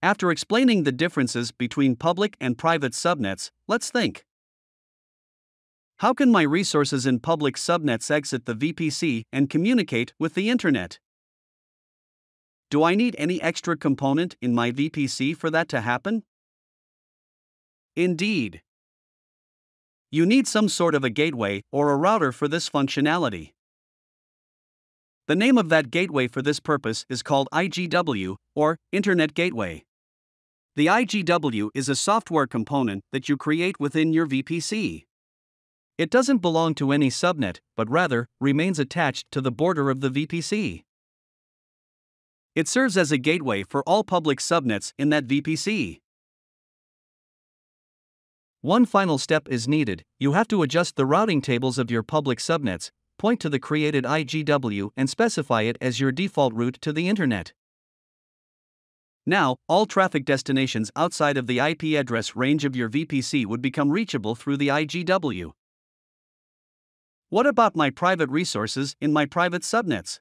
After explaining the differences between public and private subnets, let's think. How can my resources in public subnets exit the VPC and communicate with the Internet? Do I need any extra component in my VPC for that to happen? Indeed. You need some sort of a gateway or a router for this functionality. The name of that gateway for this purpose is called IGW, or Internet Gateway. The IGW is a software component that you create within your VPC. It doesn't belong to any subnet, but rather remains attached to the border of the VPC. It serves as a gateway for all public subnets in that VPC. One final step is needed you have to adjust the routing tables of your public subnets, point to the created IGW, and specify it as your default route to the Internet. Now, all traffic destinations outside of the IP address range of your VPC would become reachable through the IGW. What about my private resources in my private subnets?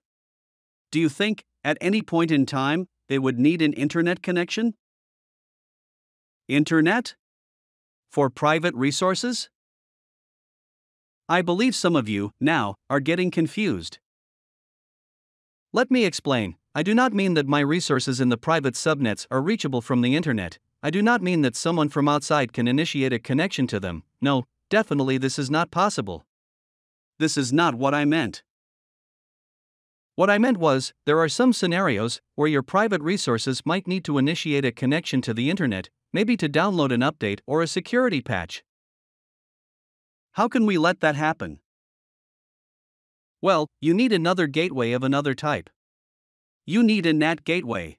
Do you think, at any point in time, they would need an internet connection? Internet? For private resources? I believe some of you, now, are getting confused. Let me explain. I do not mean that my resources in the private subnets are reachable from the internet. I do not mean that someone from outside can initiate a connection to them. No, definitely this is not possible. This is not what I meant. What I meant was, there are some scenarios where your private resources might need to initiate a connection to the internet, maybe to download an update or a security patch. How can we let that happen? Well, you need another gateway of another type. You need a NAT gateway.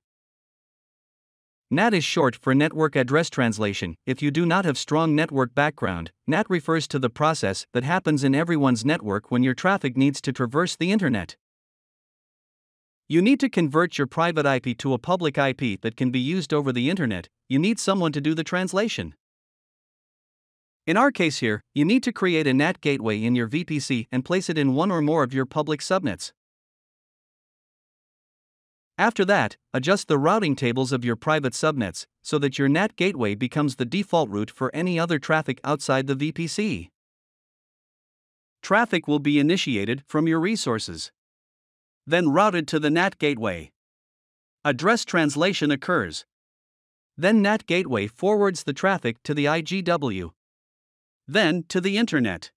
NAT is short for Network Address Translation. If you do not have strong network background, NAT refers to the process that happens in everyone's network when your traffic needs to traverse the internet. You need to convert your private IP to a public IP that can be used over the internet. You need someone to do the translation. In our case here, you need to create a NAT gateway in your VPC and place it in one or more of your public subnets. After that, adjust the routing tables of your private subnets so that your NAT gateway becomes the default route for any other traffic outside the VPC. Traffic will be initiated from your resources, then routed to the NAT gateway. Address translation occurs. Then NAT gateway forwards the traffic to the IGW. Then to the Internet.